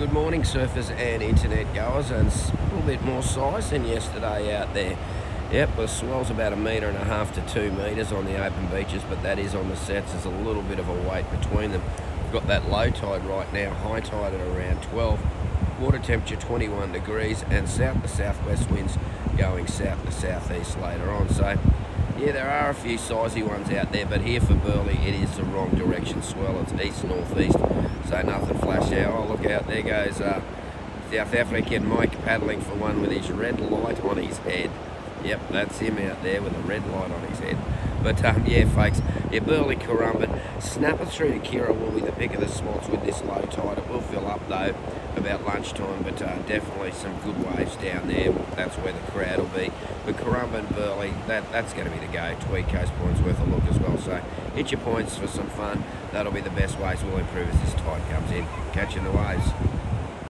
good morning surfers and internet goers and a little bit more size than yesterday out there. Yep, the swell's about a metre and a half to two metres on the open beaches, but that is on the sets. There's a little bit of a wait between them. We've got that low tide right now, high tide at around 12, water temperature 21 degrees, and south to southwest winds going south to southeast later on. So yeah, there are a few sizey ones out there, but here for Burleigh, it is the wrong direction swell. It's east-northeast, so nothing flash out. Oh, look out, there goes uh, South African Mike paddling for one with his red light on his head. Yep, that's him out there with a red light on his head. But um, yeah, folks, yeah, Burleigh Currumbin, snapper through to Kirra will be the pick of the spots with this low tide. It will fill up though about lunchtime, but uh, definitely some good waves down there. That's where the crowd will be. But Currumbin, Burleigh, that, that's going to be the go. Tweed Coast Point's worth a look as well. So hit your points for some fun. That'll be the best waves. We'll improve as this tide comes in. Catching the waves.